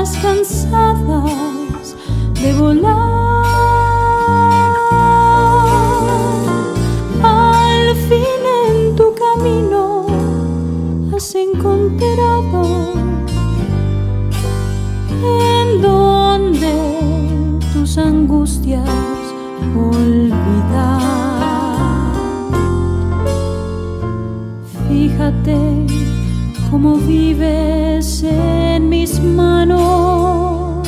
alas cansadas de volar. Al fin en tu camino has encontrado en donde tus angustias olvidar. Fíjate cómo vives en mis manos.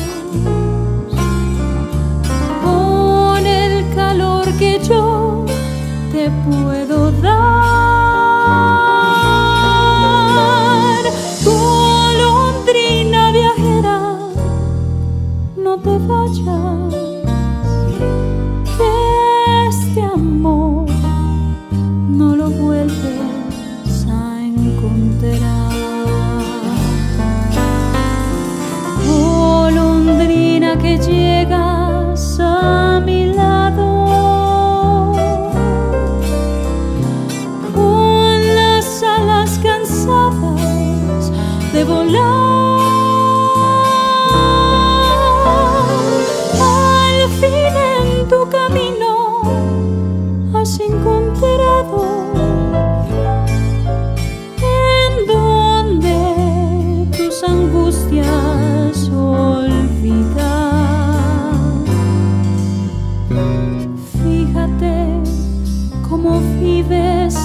Con el calor que yo te puedo dar. Golondrina viajera, no te vayas. en donde tus angustias olvidas. Fíjate cómo vives.